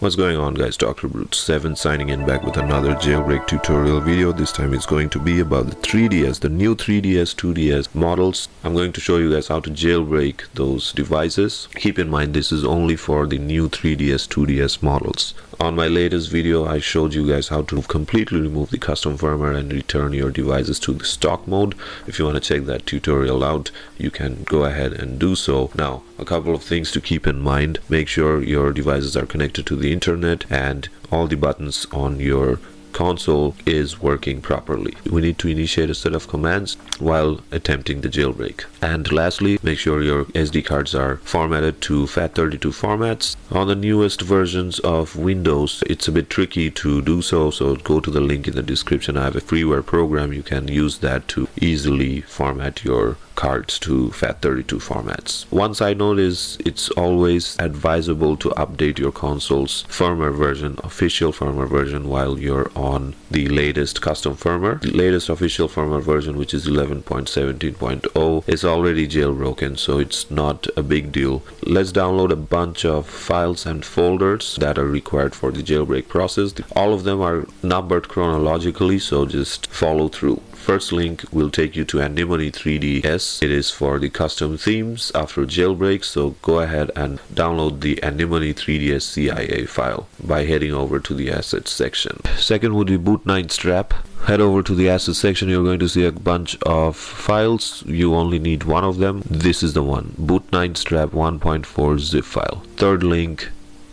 What's going on guys, Dr. Brute 7 signing in back with another jailbreak tutorial video. This time it's going to be about the 3DS, the new 3DS, 2DS models. I'm going to show you guys how to jailbreak those devices. Keep in mind this is only for the new 3DS, 2DS models. On my latest video I showed you guys how to completely remove the custom firmware and return your devices to the stock mode. If you want to check that tutorial out you can go ahead and do so. Now a couple of things to keep in mind. Make sure your devices are connected to the internet and all the buttons on your console is working properly. We need to initiate a set of commands while attempting the jailbreak. And lastly, make sure your SD cards are formatted to FAT32 formats. On the newest versions of Windows, it's a bit tricky to do so, so go to the link in the description. I have a freeware program. You can use that to easily format your cards to FAT32 formats. One side note is it's always advisable to update your console's firmware version, official firmware version, while you're on the latest custom firmware. The latest official firmware version, which is 11.17.0, is already jailbroken, so it's not a big deal. Let's download a bunch of files and folders that are required for the jailbreak process. All of them are numbered chronologically, so just follow through. First link will take you to Anemone 3DS. It is for the custom themes after jailbreak, so go ahead and download the Anemone 3DS CIA file by heading over to the assets section. Second would be Boot9 Strap. Head over to the assets section, you're going to see a bunch of files. You only need one of them. This is the one, Boot9 Strap 1.4 zip file. Third link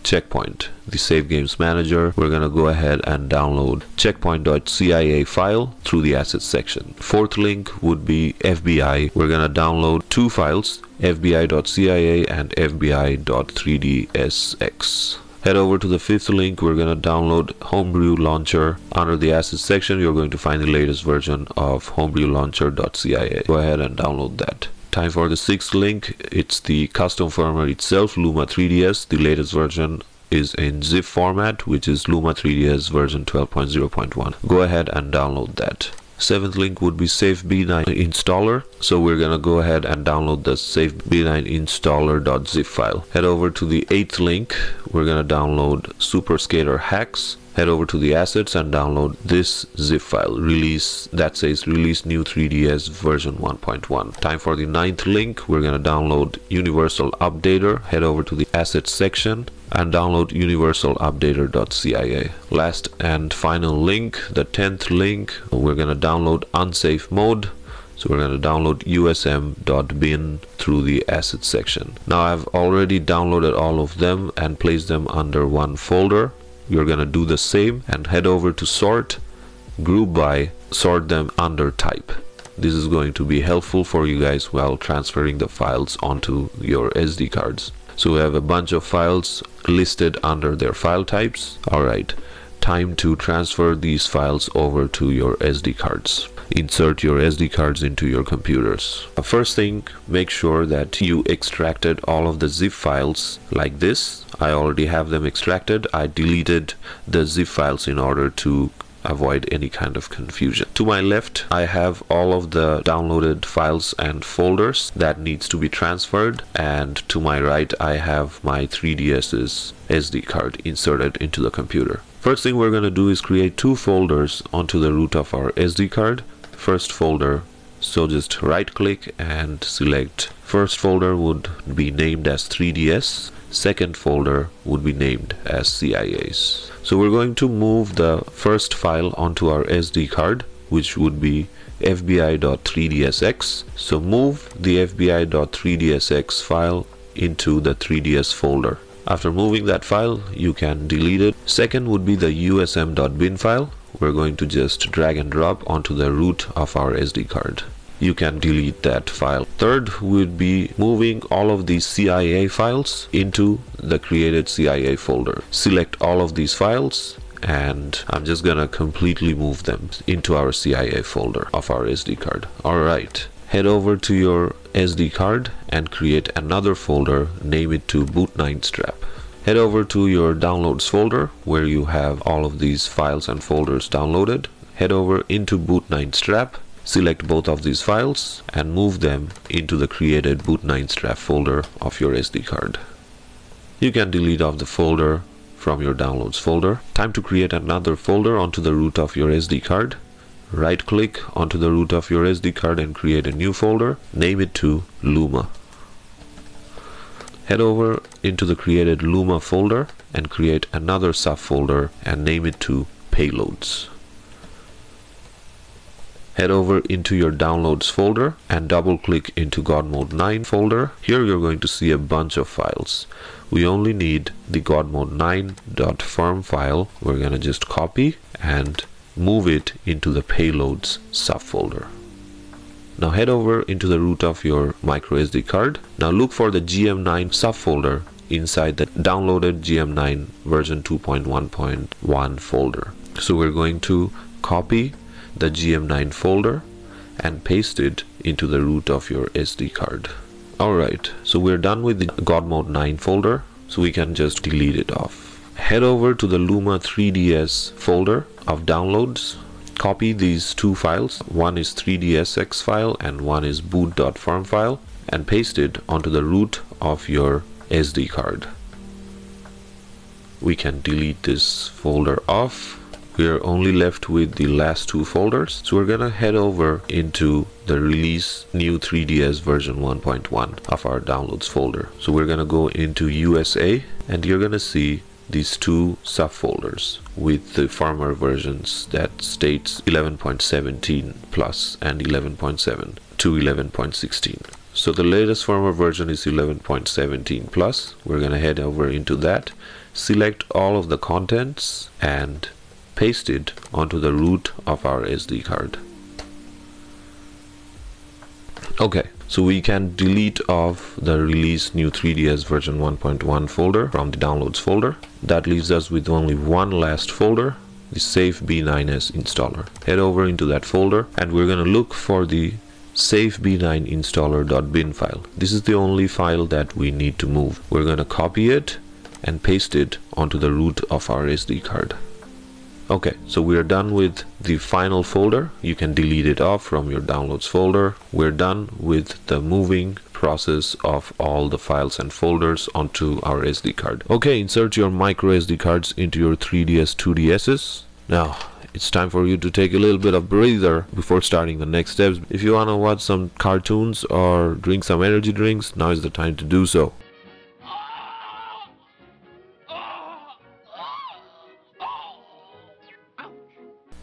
checkpoint the save games manager we're to go ahead and download checkpoint.cia file through the assets section fourth link would be fbi we're to download two files fbi.cia and fbi.3dsx head over to the fifth link we're going to download homebrew launcher under the assets section you're going to find the latest version of homebrew launcher.cia go ahead and download that Time for the sixth link. It's the custom firmware itself, Luma 3DS. The latest version is in zip format, which is Luma 3DS version 12.0.1. Go ahead and download that. Seventh link would be SafeB9 installer. So we're gonna go ahead and download the SafeB9 installer.zip file. Head over to the eighth link. We're gonna download Super Skaterhax head over to the assets and download this zip file. Release that says release new 3ds version 1.1 time for the ninth link. We're going to download universal updater. Head over to the assets section and download universal updater.cia last and final link the 10th link. We're going to download unsafe mode. So we're going to download usm.bin through the assets section. Now i've already downloaded all of them and placed them under one folder you're going to do the same and head over to sort. Group by sort them under type. This is going to be helpful for you guys while transferring the files onto your SD cards. So we have a bunch of files listed under their file types. Alright time to transfer these files over to your SD cards insert your SD cards into your computers. First thing, make sure that you extracted all of the zip files like this. I already have them extracted. I deleted the zip files in order to avoid any kind of confusion. To my left, I have all of the downloaded files and folders that needs to be transferred and to my right, I have my 3DS's SD card inserted into the computer. First thing we're going to do is create two folders onto the root of our SD card first folder so just right click and select first folder would be named as 3ds second folder would be named as CIAs so we're going to move the first file onto our SD card which would be fbi.3dsx so move the fbi.3dsx file into the 3ds folder. After moving that file you can delete it. Second would be the usm.bin file. We're going to just drag and drop onto the root of our SD card you can delete that file. Third would be moving all of these CIA files into the created CIA folder. Select all of these files and I'm just gonna completely move them into our CIA folder of our SD card. Alright, head over to your SD card and create another folder, name it to boot9 strap head over to your downloads folder where you have all of these files and folders downloaded head over into boot9 strap select both of these files and move them into the created boot9 strap folder of your SD card you can delete off the folder from your downloads folder. Time to create another folder onto the root of your SD card. Right click onto the root of your SD card and create a new folder. Name it to Luma. Head over into the created Luma folder and create another subfolder and name it to Payloads head over into your downloads folder and double click into God Mode 9 folder. Here you're going to see a bunch of files. We only need the God Mode 9.firm file. We're going to just copy and move it into the payloads subfolder. Now head over into the root of your microSD card. Now look for the GM9 subfolder inside the downloaded GM9 version 2.1.1 folder. So we're going to copy the GM9 folder and paste it into the root of your SD card. Alright, so we're done with the Godmode 9 folder, so we can just delete it off. Head over to the Luma 3ds folder of downloads. Copy these two files. One is 3dsx file and one is boot.firm file and paste it onto the root of your SD card. We can delete this folder off we are only left with the last two folders so we're gonna head over into the release new 3ds version 1.1 of our downloads folder. So we're gonna go into USA and you're gonna see these two subfolders with the firmware versions that states 11.17 plus and 11.7 to 11.16 so the latest firmware version is 11.17 plus. We're gonna head over into that select all of the contents and paste it onto the root of our SD card. Okay, so we can delete off the release new 3ds version 1.1 folder from the downloads folder. That leaves us with only one last folder, the safe b9s installer. Head over into that folder and we're going to look for the safe b9 installer.bin file. This is the only file that we need to move. We're going to copy it and paste it onto the root of our SD card. Okay, so we are done with the final folder. You can delete it off from your downloads folder. We're done with the moving process of all the files and folders onto our SD card. Okay, insert your micro SD cards into your 3DS 2DSs. Now, it's time for you to take a little bit of breather before starting the next steps. If you want to watch some cartoons or drink some energy drinks, now is the time to do so.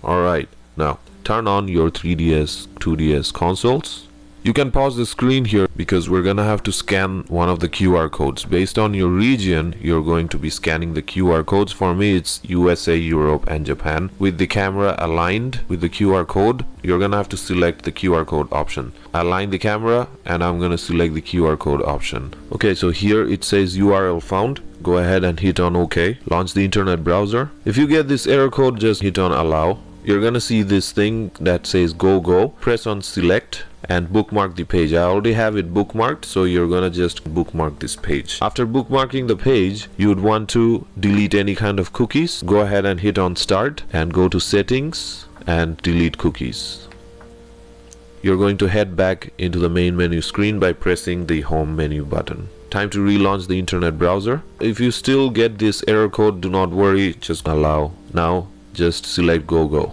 Alright, now turn on your 3DS, 2DS consoles. You can pause the screen here because we're gonna have to scan one of the QR codes. Based on your region, you're going to be scanning the QR codes. For me, it's USA, Europe, and Japan. With the camera aligned with the QR code, you're gonna have to select the QR code option. Align the camera and I'm gonna select the QR code option. Okay, so here it says URL found go ahead and hit on OK. Launch the internet browser. If you get this error code, just hit on allow you're gonna see this thing that says go go. Press on select and bookmark the page. I already have it bookmarked so you're gonna just bookmark this page. After bookmarking the page you would want to delete any kind of cookies. Go ahead and hit on start and go to settings and delete cookies. You're going to head back into the main menu screen by pressing the home menu button. Time to relaunch the internet browser. If you still get this error code do not worry just allow now just select go go.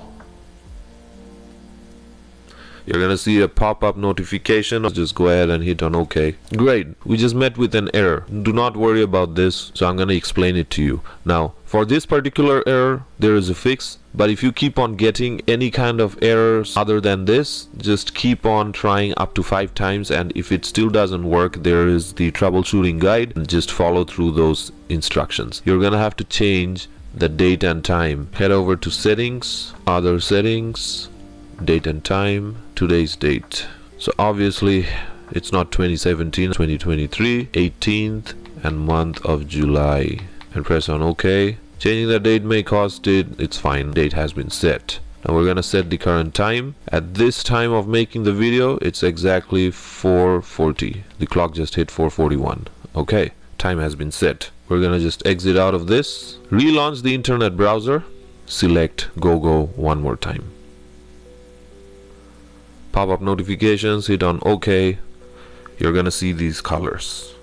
You're gonna see a pop-up notification. Just go ahead and hit on ok. Great. We just met with an error. Do not worry about this so i'm gonna explain it to you. Now for this particular error there is a fix but if you keep on getting any kind of errors other than this just keep on trying up to five times and if it still doesn't work there is the troubleshooting guide. Just follow through those instructions. You're gonna have to change the date and time. Head over to settings other settings date and time today's date. So obviously it's not 2017 2023 18th and month of July. And press on OK. Changing the date may cost it. It's fine. Date has been set. Now we're gonna set the current time. At this time of making the video it's exactly 440 the clock just hit 441 okay time has been set we're gonna just exit out of this relaunch the internet browser select GoGo one more time pop-up notifications hit on OK you're gonna see these colors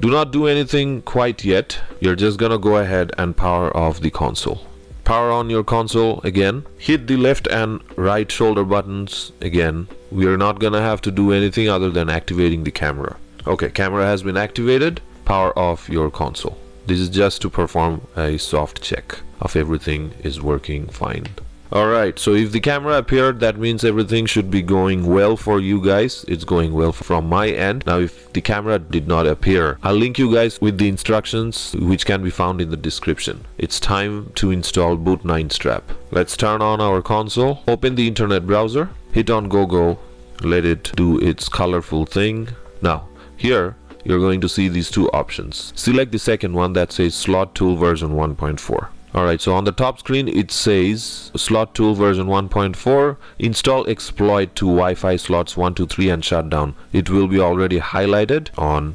Do not do anything quite yet. You're just gonna go ahead and power off the console. Power on your console again. Hit the left and right shoulder buttons again. We are not gonna have to do anything other than activating the camera. Okay, camera has been activated. Power off your console. This is just to perform a soft check of everything is working fine. Alright, so if the camera appeared, that means everything should be going well for you guys. It's going well from my end. Now, if the camera did not appear, I'll link you guys with the instructions which can be found in the description. It's time to install Boot 9 Strap. Let's turn on our console, open the internet browser, hit on GoGo, let it do its colorful thing. Now, here, you're going to see these two options. Select the second one that says Slot Tool version 1.4. Alright, so on the top screen it says slot tool version 1.4 install exploit to Wi-Fi slots 1 2 3 and shut down. It will be already highlighted on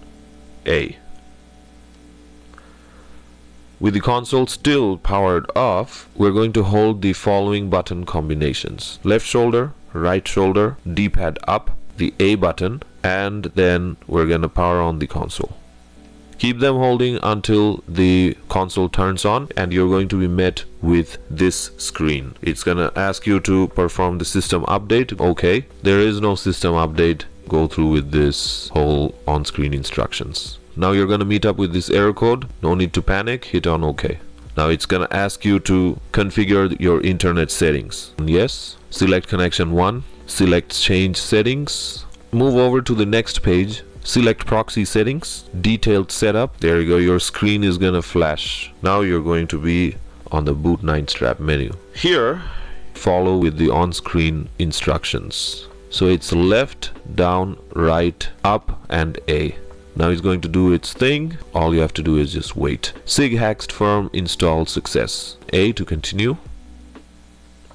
A. With the console still powered off, we're going to hold the following button combinations. Left shoulder, right shoulder, D-pad up, the A button, and then we're going to power on the console. Keep them holding until the console turns on and you're going to be met with this screen. It's gonna ask you to perform the system update. Okay, there is no system update. Go through with this whole on-screen instructions. Now you're gonna meet up with this error code. No need to panic, hit on OK. Now it's gonna ask you to configure your internet settings. Yes, select connection 1, select change settings, move over to the next page select proxy settings detailed setup. There you go. Your screen is gonna flash. Now you're going to be on the boot 9 strap menu. Here follow with the on-screen instructions. So it's left down right up and a. Now it's going to do its thing. All you have to do is just wait. SigHaxed firm install success. A to continue.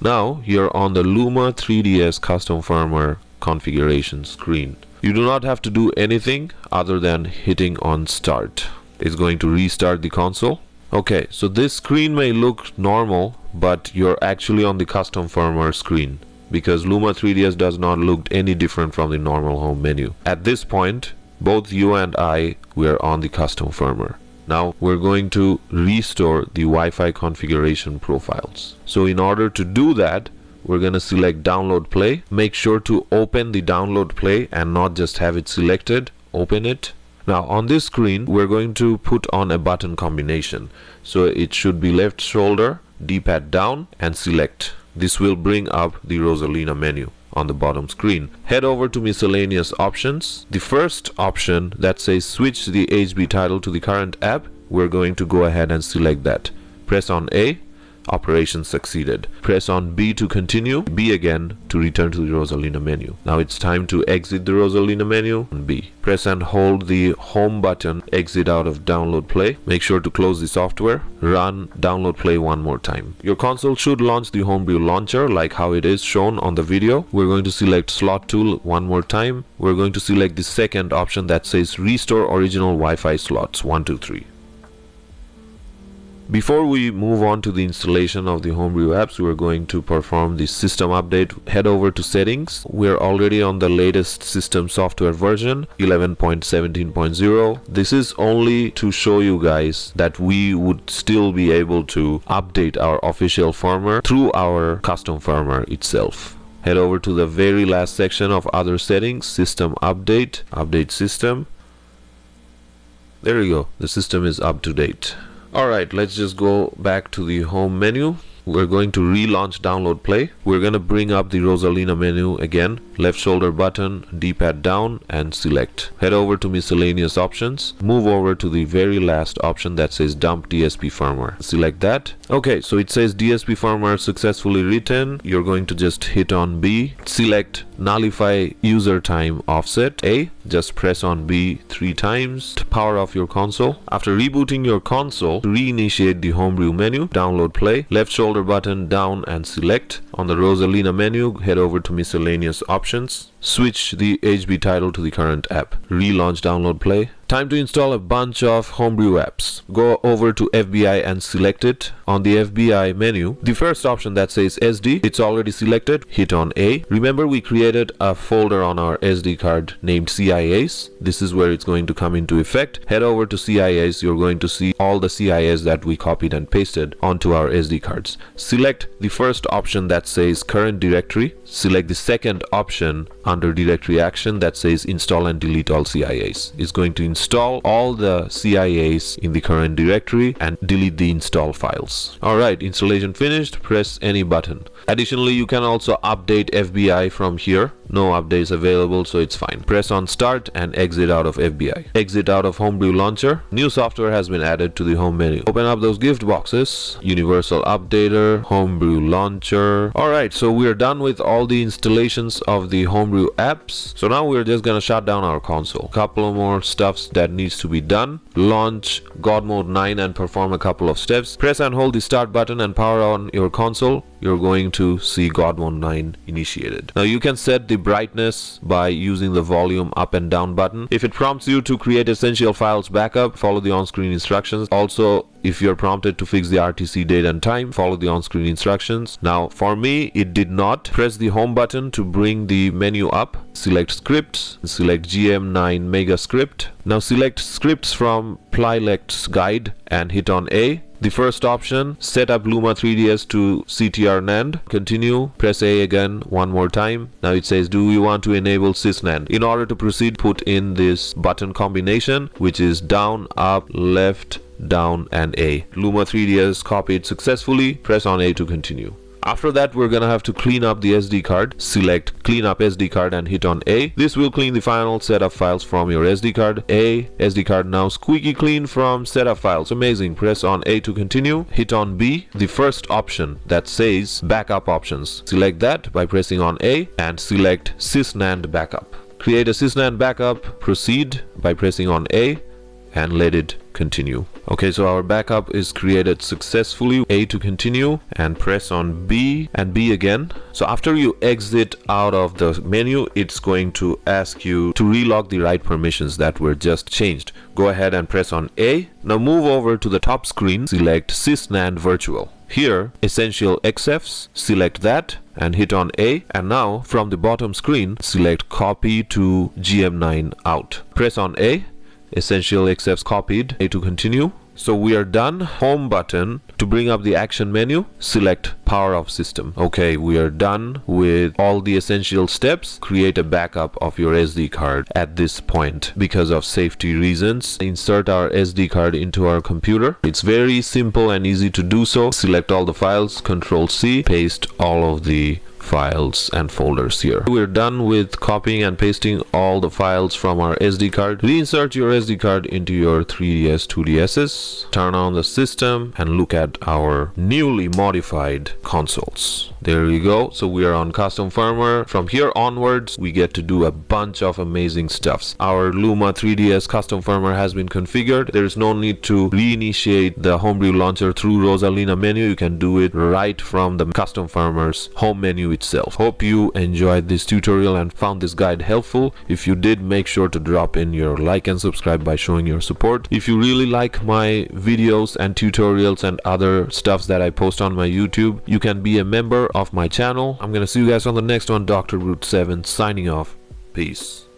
Now you're on the luma 3ds custom firmware configuration screen you do not have to do anything other than hitting on start. It's going to restart the console. Okay, so this screen may look normal, but you're actually on the custom firmware screen because Luma 3DS does not look any different from the normal home menu. At this point, both you and I were on the custom firmware. Now we're going to restore the Wi-Fi configuration profiles. So in order to do that, we're going to select download play make sure to open the download play and not just have it selected open it now on this screen we're going to put on a button combination so it should be left shoulder d-pad down and select this will bring up the Rosalina menu on the bottom screen. Head over to miscellaneous options. The first option that says switch the HB title to the current app, we're going to go ahead and select that. Press on A operation succeeded. Press on B to continue, B again to return to the Rosalina menu. Now it's time to exit the Rosalina menu, B. Press and hold the home button, exit out of download play. Make sure to close the software, run download play one more time. Your console should launch the Homebrew launcher like how it is shown on the video. We're going to select slot tool one more time. We're going to select the second option that says restore original Wi-Fi slots 1, 2, 3. Before we move on to the installation of the Homebrew apps, we're going to perform the system update. Head over to settings. We're already on the latest system software version 11.17.0. This is only to show you guys that we would still be able to update our official firmware through our custom firmware itself head over to the very last section of other settings system update update system there you go the system is up to date Alright, let's just go back to the home menu. We're going to relaunch download play. We're going to bring up the Rosalina menu again. Left shoulder button, D-pad down and select. Head over to miscellaneous options. Move over to the very last option that says dump DSP firmware. Select that. Okay, so it says DSP firmware successfully written. You're going to just hit on B. Select nullify user time offset A. Just press on B three times to power off your console. After rebooting your console, reinitiate the homebrew menu, download play, left shoulder button down and select. On the Rosalina menu, head over to miscellaneous options switch the HB title to the current app. Relaunch download play. Time to install a bunch of homebrew apps. Go over to FBI and select it. On the FBI menu, the first option that says SD, it's already selected. Hit on A. Remember we created a folder on our SD card named CIAs. This is where it's going to come into effect. Head over to CIAs. You're going to see all the CIAs that we copied and pasted onto our SD cards. Select the first option that says current directory. Select the second option under directory action that says install and delete all CIAs. It's going to install all the CIAs in the current directory and delete the install files. Alright, installation finished. Press any button. Additionally, you can also update FBI from here. No updates available, so it's fine. Press on start and exit out of FBI. Exit out of Homebrew Launcher. New software has been added to the home menu. Open up those gift boxes. Universal Updater, Homebrew Launcher. Alright, so we're done with all the installations of the Homebrew apps. So now we're just gonna shut down our console. Couple more stuffs that needs to be done. Launch God Mode 9 and perform a couple of steps. Press and hold the start button and power on your console. You're going to see God Mode 9 initiated. Now you can set the brightness by using the volume up and down button. If it prompts you to create essential files backup, follow the on-screen instructions. Also, if you're prompted to fix the RTC date and time, follow the on-screen instructions. Now, for me, it did not. Press the home button to bring the menu up. Select scripts, select GM9 Mega script. Now select scripts from Plailect's guide and hit on A. The first option, set up Luma 3DS to CTR NAND. Continue, press A again one more time. Now it says, do you want to enable SysNAND? In order to proceed, put in this button combination, which is down, up, left, down, and A. Luma 3DS copied successfully. Press on A to continue. After that, we're gonna have to clean up the SD card. Select clean up SD card and hit on A. This will clean the final set of files from your SD card. A, SD card now squeaky clean from setup files. Amazing. Press on A to continue. Hit on B, the first option that says backup options. Select that by pressing on A and select SysNAND backup. Create a SysNAND backup. Proceed by pressing on A and let it continue. Okay, so our backup is created successfully. A to continue and press on B and B again. So after you exit out of the menu, it's going to ask you to relog the write permissions that were just changed. Go ahead and press on A. Now move over to the top screen, select SysNAND Virtual. Here, Essential XFs, select that and hit on A and now from the bottom screen select copy to GM9 out. Press on A essential XFs copied A to continue. So we are done. Home button to bring up the action menu. Select power off system. Okay we are done with all the essential steps. Create a backup of your SD card at this point because of safety reasons. Insert our SD card into our computer. It's very simple and easy to do so. Select all the files. Control C. Paste all of the files and folders here. We're done with copying and pasting all the files from our SD card. Reinsert your SD card into your 3DS 2DSs, turn on the system and look at our newly modified consoles. There you go. So we are on custom firmware. From here onwards, we get to do a bunch of amazing stuffs. Our Luma 3DS custom firmware has been configured. There is no need to reinitiate the Homebrew launcher through Rosalina menu. You can do it right from the custom firmware's home menu itself. Hope you enjoyed this tutorial and found this guide helpful. If you did, make sure to drop in your like and subscribe by showing your support. If you really like my videos and tutorials and other stuffs that I post on my YouTube, you can be a member of my channel. I'm gonna see you guys on the next one. Dr. Brute 7 signing off. Peace.